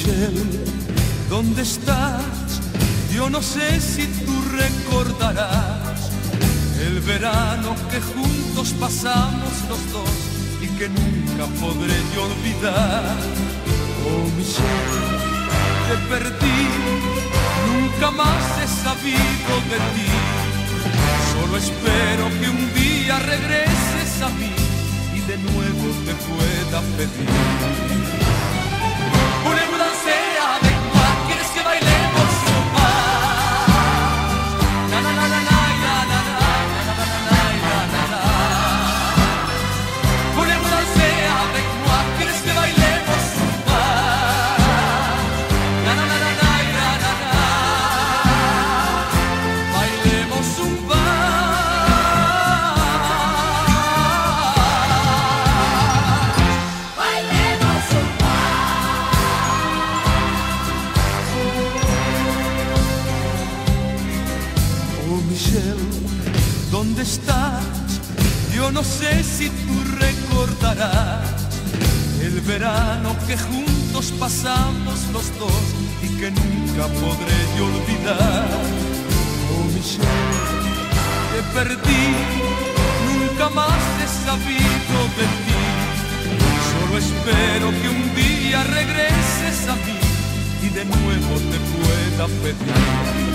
Michelle, ¿dónde estás? Yo no sé si tú recordarás el verano que juntos pasamos los dos y que nunca podré yo olvidar. Oh Michelle, te perdí, nunca más he sabido de ti. Solo espero que un día regreses a mí y de nuevo te pueda pedir. No sé si tú recordarás el verano que juntos pasamos los dos y que nunca podré yo olvidar. Oh Michelle, te perdí, nunca más he sabido de ti. Solo espero que un día regreses a mí y de nuevo te pueda pedir